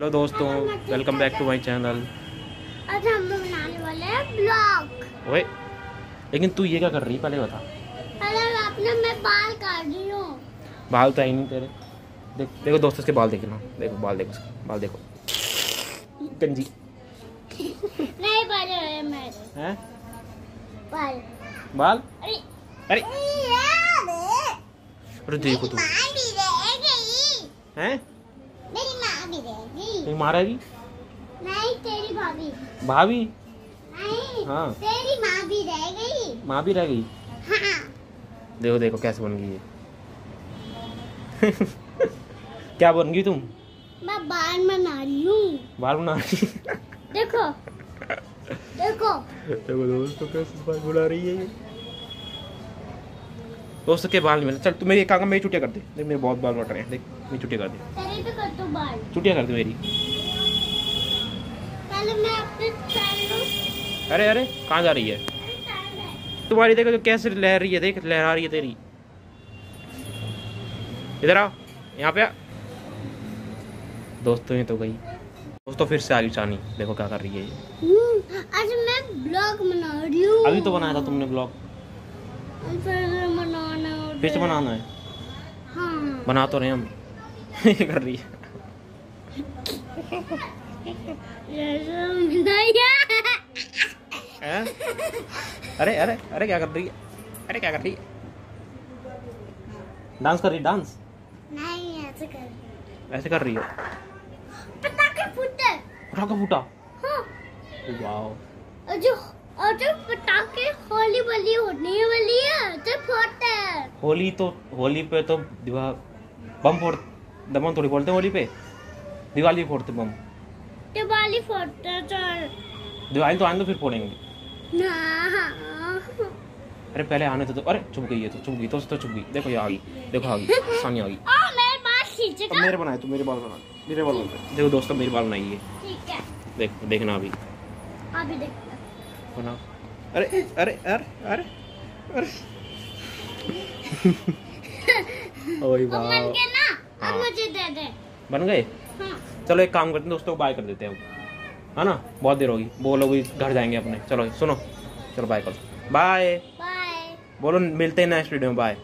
Hello दोस्तों welcome back to my channel आज हम बनाने वाले हैं ब्लॉग ओए लेकिन तू ये क्या कर रही है? पहले बता। पहले अपने मैं बाल काट रही हूँ। बाल तो है ही नहीं तेरे। देख देखो दोस्तों इसके बाल देखना देखो बाल देखो इसके बाल देखो। गंजी। नहीं बड़े हुए मेरे। हैं? बाल। बाल? अरे अरे। अरे देखो तू माँ भी रह गई। हैं? मेरी माँ भी रह गई नहीं मारेगी नहीं तेरी भाभी। भाभी? नहीं हाँ। तेरी माँ भी रह गई। माँ भी रह गई? हाँ। देखो देखो कैसे बन गई ये। क्या बन गई तुम? मैं बाल बना रही हूँ। बाल बना रही? देखो। देखो। देखो दोस्तों कैसे बाल बना रही है ये? दोस्तों के बाल मिले। चल तू मेरी एक काम मेरी छुट्टियाँ कर दे। देख मेरे बहुत बाल बट रहे हैं। देख मेरी छुट्टियाँ कर दे। छुट्टियाँ कर दे मेरी। अरे अरे कहाँ जा रही है? तुम्हारी देखो तो कैसे लहर रही है देख लहरा रही है तेरी। इधर आ यहाँ पे आ। दोस्तों ये तो गई। दोस्तों फिर से आ गई चानी। देखो क्या कर रही है ये। हम्म, आज मैं ब्लॉग बना रही हूँ। अभी तो बनाया था तुमने ब्लॉग। फिर से बनाना है। है। बना तो रहे हम। ये कर रही है। हैं? अरे अरे अरे क्या कर रही है? अरे क्या कर रही है? डांस कर रही है डांस? नहीं ऐसे कर रही ऐसे कर रही है? पटाखे फूटे। पटाखा फूटा। हाँ। वाओ। जो और जो पटाखे होली होने वाली है तो फूटते हैं। होली तो होली पे तो बम फोड़ दमन थोड़ी फोड़ते हैं होली पे? दिवाली फोड़ते बम। दिवाली फूटते हैं चल दिवाली तो आने तो फिर फोड़ेंगे। ना अरे पहले आने तो, तो अरे चुप गई है तो चुप गई तो तो चुप गई। देखो ये आ गई देखो आ गई सानी आ गई। मेरे खींचेगा मेरे बनाए तो मेरे बाल बना मेरे बाल बना। देखो दोस्तों मेरे बाल बनाइए। ठीक है। देख देखना अभी। अभी देख बनाओ। अरे अरे अरे अरे अरे। ओए वाह बन गए ना अब हाँ। मुझे दे दे। बन गए? हाँ। चलो एक काम करते हैं दोस्तों बाय कर देते हैं अब। है ना? बहुत देर होगी। बोलो भी घर जाएँगे अपने। चलो सुनो। चलो बाय करो। बाय बाय बोलो मिलते हैं नेक्स्ट वीडियो में। बाय